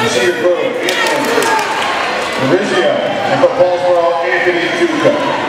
You and for Paul's World, Anthony Duca.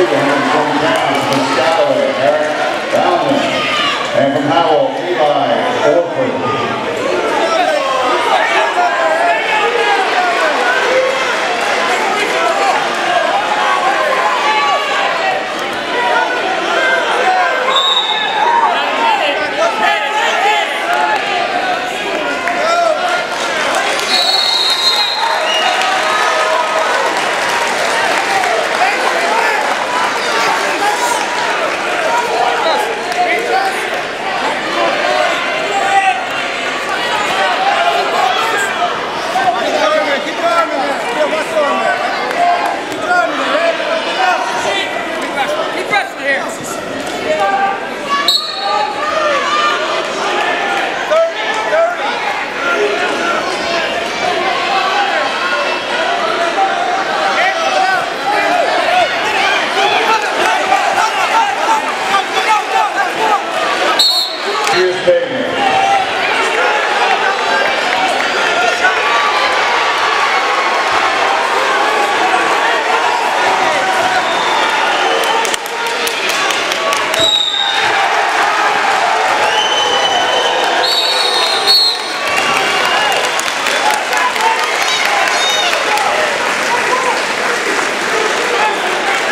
Abraham from Dallas, Moscato, Eric Bauman, and from Howell, Eli.